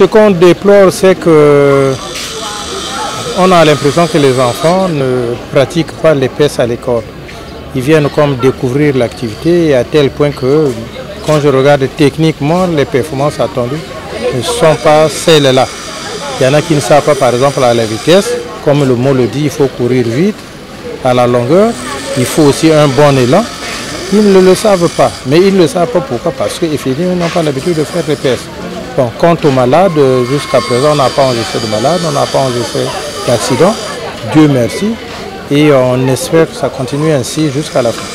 ce qu'on déplore, c'est que on a l'impression que les enfants ne pratiquent pas les l'épaisse à l'école. Ils viennent comme découvrir l'activité à tel point que quand je regarde techniquement les performances attendues ne sont pas celles-là. Il y en a qui ne savent pas par exemple à la vitesse, comme le mot le dit, il faut courir vite, à la longueur, il faut aussi un bon élan. Ils ne le savent pas, mais ils ne le savent pas pourquoi, parce qu'effectivement ils n'ont pas l'habitude de faire pièces. Bon, quant aux malades, jusqu'à présent on n'a pas enregistré de malades, on n'a pas enregistré d'accident, Dieu merci, et on espère que ça continue ainsi jusqu'à la fin.